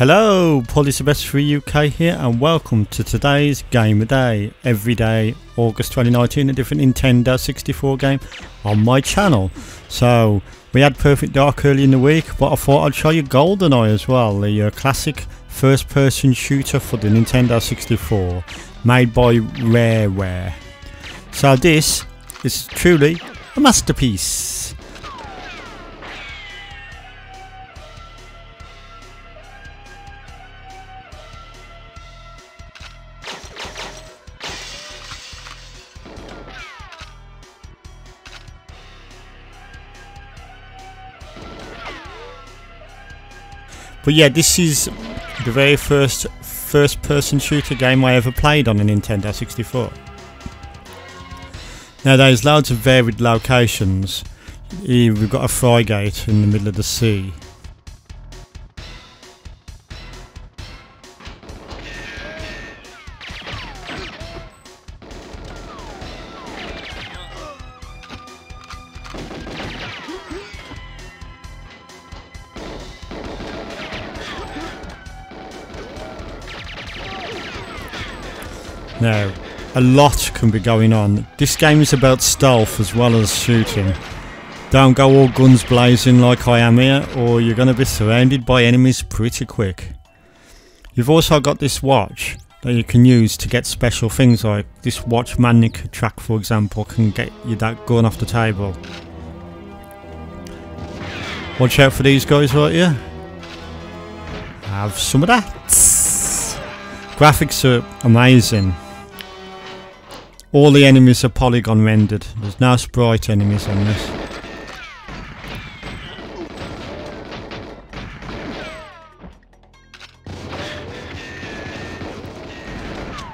Hello, Paulisthebest3 UK here and welcome to today's Game of the Day. Every day, August 2019, a different Nintendo 64 game on my channel. So, we had Perfect Dark early in the week, but I thought I'd show you GoldenEye as well, the uh, classic first person shooter for the Nintendo 64, made by Rareware. So this is truly a masterpiece. But yeah, this is the very first first person shooter game I ever played on a Nintendo 64. Now there's loads of varied locations. Here we've got a frigate in the middle of the sea. Now, a lot can be going on. This game is about stealth as well as shooting. Don't go all guns blazing like I am here or you're going to be surrounded by enemies pretty quick. You've also got this watch that you can use to get special things like this watch magnet attract for example can get you that gun off the table. Watch out for these guys right here. Have some of that. Graphics are amazing. All the enemies are polygon rendered. There's no sprite enemies on this.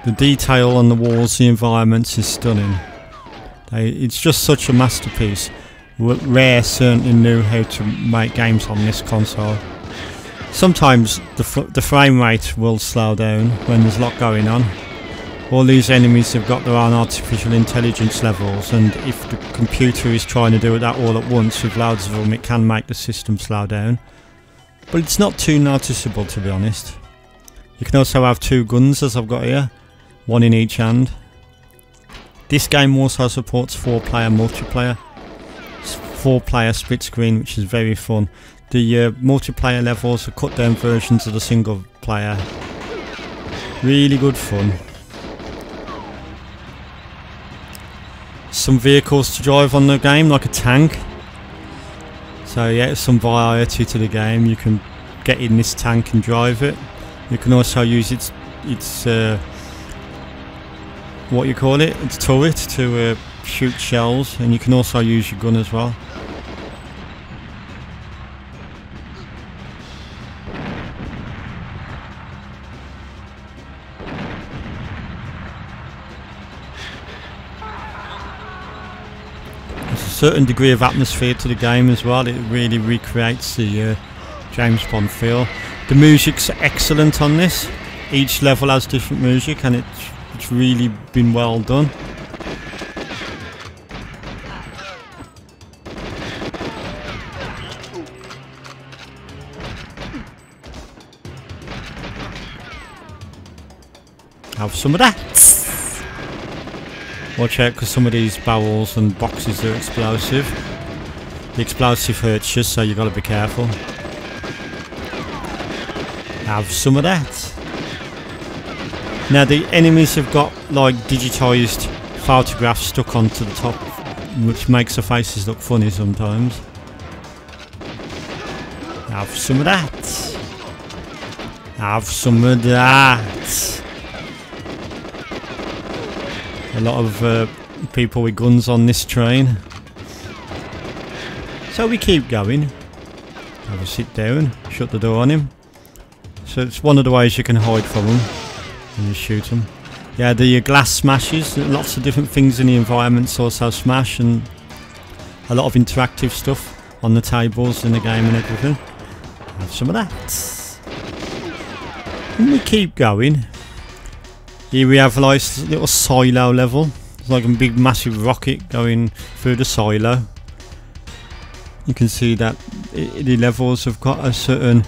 The detail on the walls, the environments is stunning. it's just such a masterpiece. Rare certainly knew how to make games on this console. Sometimes the, the frame rate will slow down when there's a lot going on all these enemies have got their own artificial intelligence levels and if the computer is trying to do that all at once with loads of them it can make the system slow down. But it's not too noticeable to be honest. You can also have two guns as I've got here one in each hand. This game also supports four player multiplayer four player split screen which is very fun. The uh, multiplayer levels are cut down versions of the single player. Really good fun some vehicles to drive on the game, like a tank. So yeah, some variety to the game. You can get in this tank and drive it. You can also use its its uh, what you call it, its turret to uh, shoot shells, and you can also use your gun as well. Certain degree of atmosphere to the game as well. It really recreates the uh, James Bond feel. The music's excellent on this. Each level has different music and it's, it's really been well done. Have some of that. Watch out because some of these barrels and boxes are explosive. The explosive hurts you so you've got to be careful. Have some of that. Now the enemies have got like digitised photographs stuck onto the top which makes the faces look funny sometimes. Have some of that. Have some of that. A lot of uh, people with guns on this train. So we keep going. Have a sit down, shut the door on him. So it's one of the ways you can hide from them and you shoot them. Yeah, the glass smashes, lots of different things in the environments also smash and a lot of interactive stuff on the tables in the game and everything. Have some of that. And we keep going. Here we have a nice little silo level. It's like a big massive rocket going through the silo. You can see that the levels have got a certain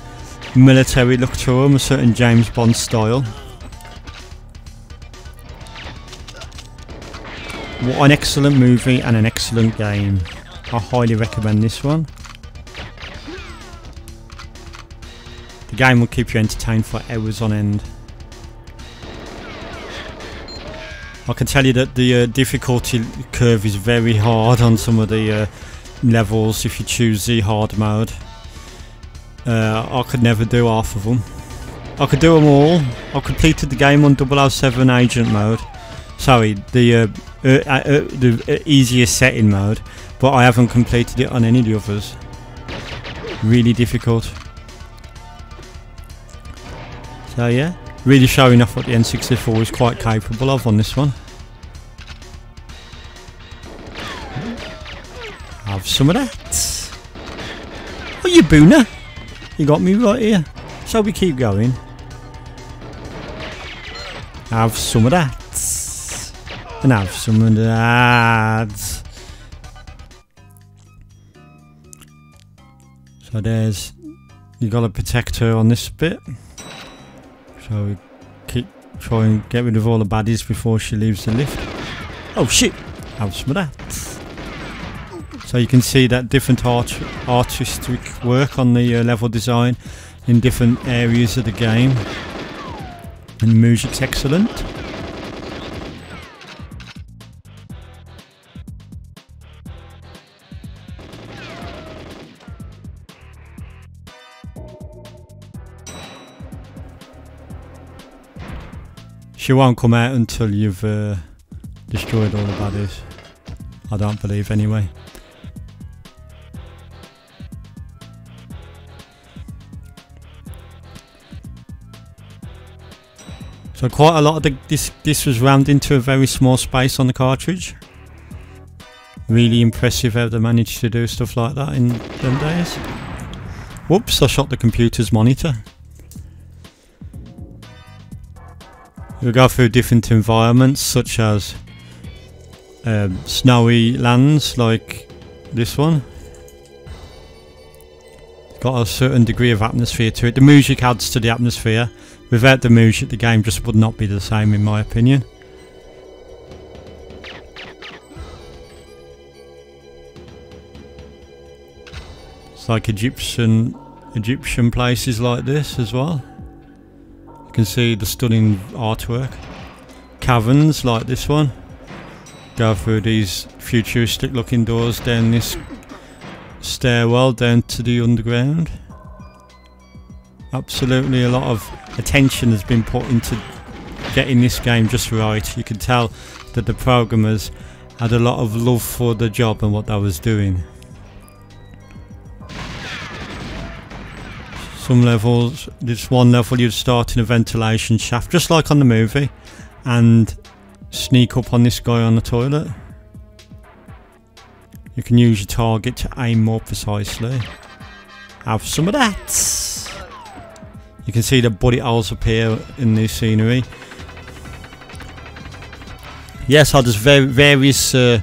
military look to them, a certain James Bond style. What an excellent movie and an excellent game. I highly recommend this one. The game will keep you entertained for hours on end. I can tell you that the uh, difficulty curve is very hard on some of the uh, levels if you choose the hard mode. Uh, I could never do half of them. I could do them all. I completed the game on 007 agent mode. Sorry, the uh, uh, uh, the easiest setting mode, but I haven't completed it on any of the others. Really difficult. So yeah, really showing off what the N64 is quite capable of on this one. Have some of that. Oh, you booner! You got me right here. Shall we keep going? Have some of that. And have some of that. So there's... You got a protector on this bit. So we keep try and get rid of all the baddies before she leaves the lift. Oh shit! Have some of that. So you can see that different art artistic work on the uh, level design in different areas of the game. And the music's excellent. She won't come out until you've uh, destroyed all the baddies. I don't believe anyway. So quite a lot of the, this this was rammed into a very small space on the cartridge. Really impressive how they managed to do stuff like that in them days. Whoops, I shot the computer's monitor. We'll go through different environments such as um, snowy lands like this one. It's got a certain degree of atmosphere to it. The music adds to the atmosphere. Without the music the game just would not be the same in my opinion. It's like Egyptian Egyptian places like this as well can see the stunning artwork. Caverns like this one. Go through these futuristic looking doors down this stairwell down to the underground. Absolutely a lot of attention has been put into getting this game just right. You can tell that the programmers had a lot of love for the job and what they was doing. Some levels this one level you'd start in a ventilation shaft just like on the movie and sneak up on this guy on the toilet. You can use your target to aim more precisely. Have some of that. You can see the bullet holes appear in the scenery. Yes I'll just very various uh,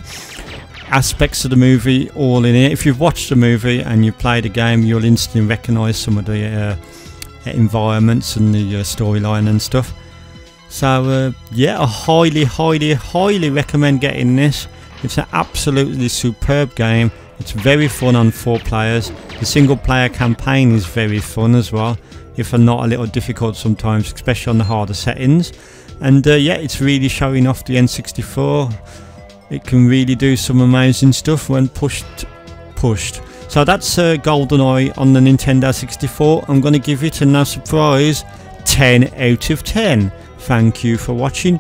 aspects of the movie all in it. If you've watched the movie and you've played the game, you'll instantly recognise some of the uh, environments and the uh, storyline and stuff. So uh, yeah, I highly, highly, highly recommend getting this. It's an absolutely superb game. It's very fun on four players. The single player campaign is very fun as well, if not a little difficult sometimes, especially on the harder settings. And uh, yeah, it's really showing off the N64 it can really do some amazing stuff when pushed pushed. So that's uh, GoldenEye on the Nintendo 64 I'm going to give it a no surprise. 10 out of 10 thank you for watching